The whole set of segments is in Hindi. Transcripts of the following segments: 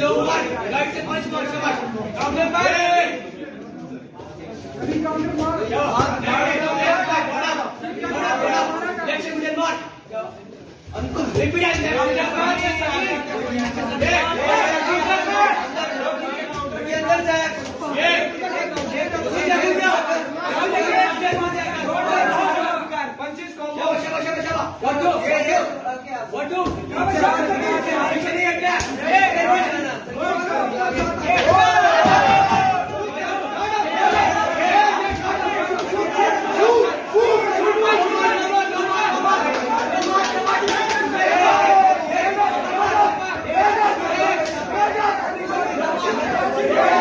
लो मार राइट से पंच मार शाबाश काउंटर अंकुर रिपीट अंदर Yeah.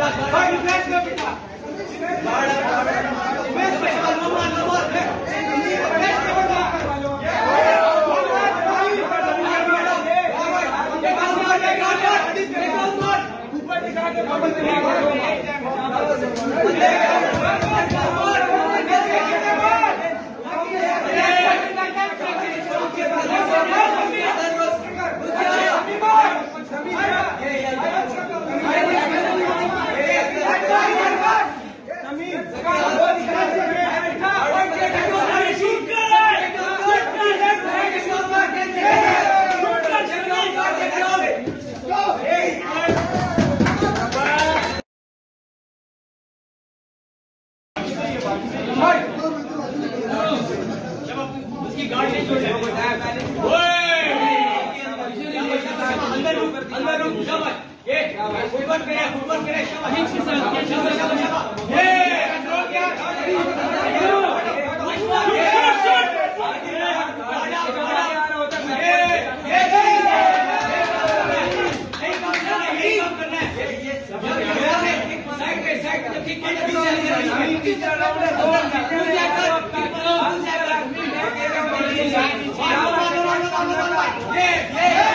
Bak, bak, bak, bak. Side पे